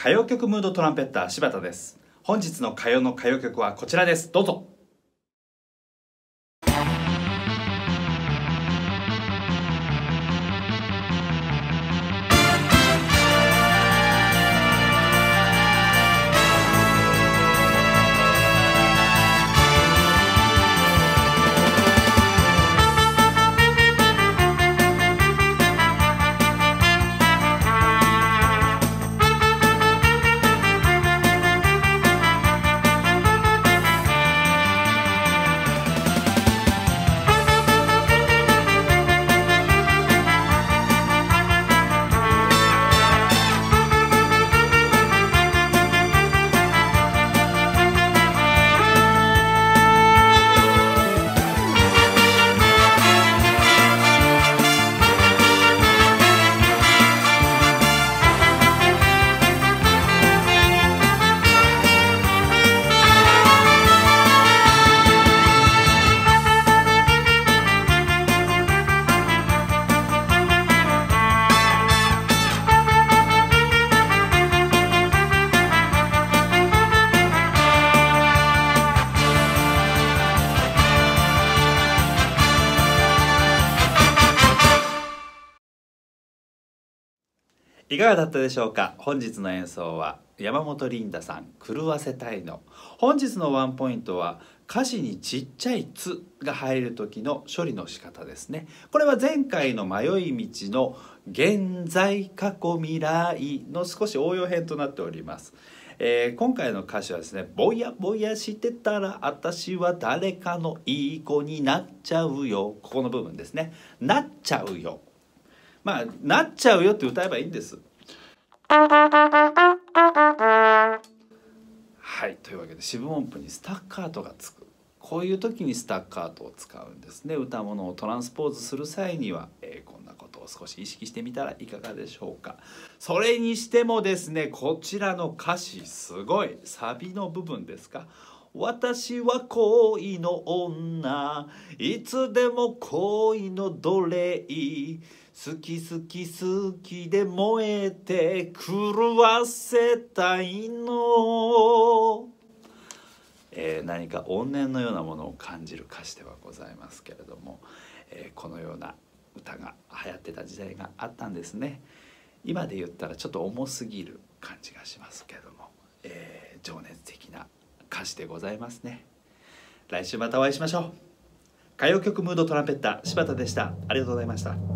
歌謡曲ムードトランペッター柴田です。本日の歌謡の歌謡曲はこちらです。どうぞ。いかがだったでしょうか？本日の演奏は山本リンダさん「狂わせたいの」本日のワンポイントは歌詞にちっちゃい「つ」が入る時の処理の仕方ですね。これは前回の迷い道の「現在過去未来」の少し応用編となっております。えー、今回の歌詞はですね「ぼやぼやしてたら私は誰かのいい子になっちゃうよ」ここの部分ですね「なっちゃうよ」まあなっちゃうよって歌えばいいんです。はいというわけで四分音符にスタッカートがつく。こういう時にスタッカートを使うんですね。歌物をトランスポーズする際には、えー、こんなことを少し意識してみたらいかがでしょうか。それにしてもですねこちらの歌詞すごい。サビの部分ですか。私は恋の女。いつでも恋の奴隷。好き好き好きで燃えて狂わせたいの、えー、何か怨念のようなものを感じる歌詞ではございますけれども、えー、このような歌が流行ってた時代があったんですね。今で言ったらちょっと重すぎる感じがしますけども、歌詞でございますね。来週またお会いしましょう。歌謡曲ムードトランペッター柴田でした。ありがとうございました。